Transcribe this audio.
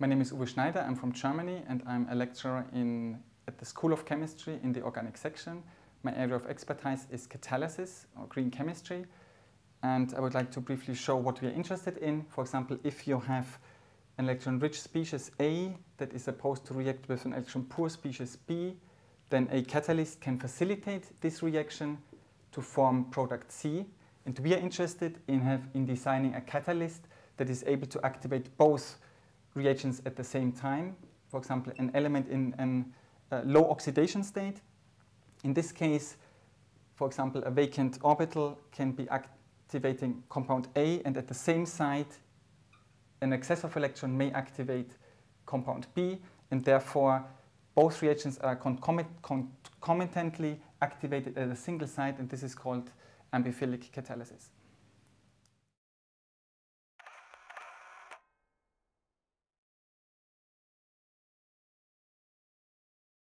My name is Uwe Schneider. I'm from Germany and I'm a lecturer in, at the School of Chemistry in the organic section. My area of expertise is catalysis or green chemistry. And I would like to briefly show what we are interested in. For example, if you have an electron-rich species A that is supposed to react with an electron-poor species B, then a catalyst can facilitate this reaction to form product C. And we are interested in, have, in designing a catalyst that is able to activate both reagents at the same time. For example, an element in a uh, low oxidation state. In this case, for example, a vacant orbital can be activating compound A and at the same site an excess of electron may activate compound B and therefore both reagents are concomitantly activated at a single site and this is called ambiphilic catalysis.